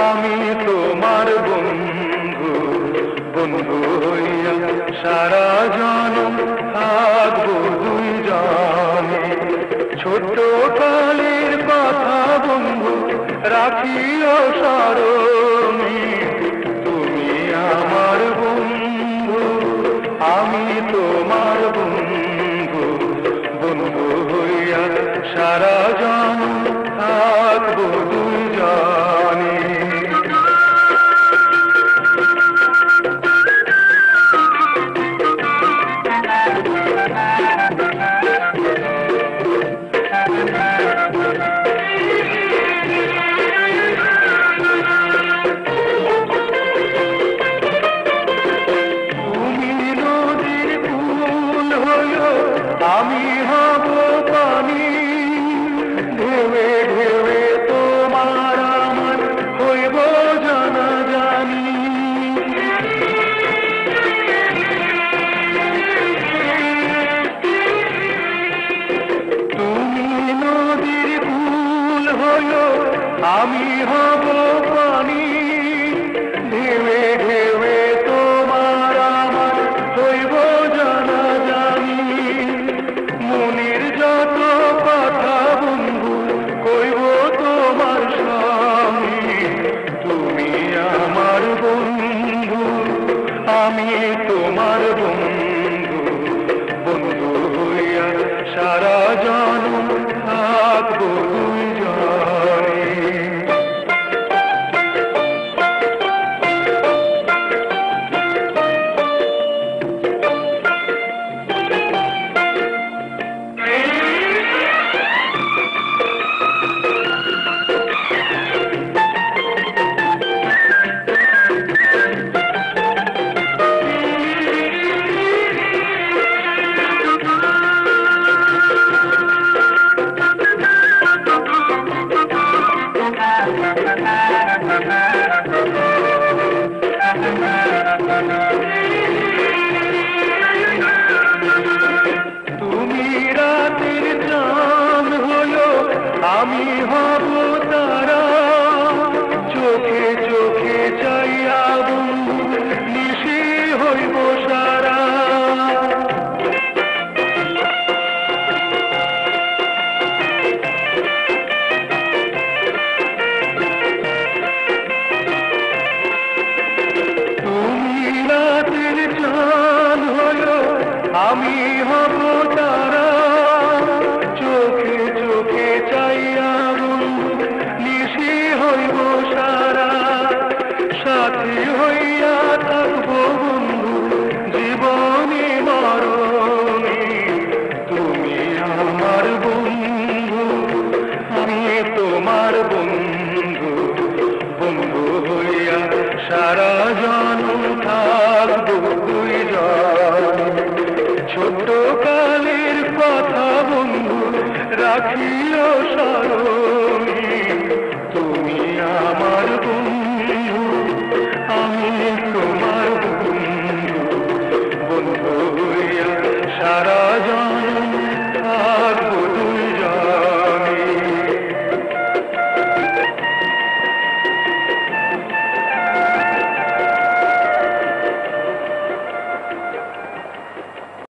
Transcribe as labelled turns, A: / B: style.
A: আমি তোমার বন্ধু বন্ধু হইয়া সারা জনম থাকব দুই জনে ছোট কালের কথা বন্ধু, রাখিও স্মরণে আমি হব পানি। ঢেউে ঢেউে তোমার আমার হইব জানা জানি মনের যত কথা বন্ধু, কইব তোমার স্বামী। তুমি আমার বন্ধু, আমি তোমার বন্ধু। আমি সারা জনম থাকব দুইজন ছোট কালের কথা বন্ধু রাখিও স্মরণে।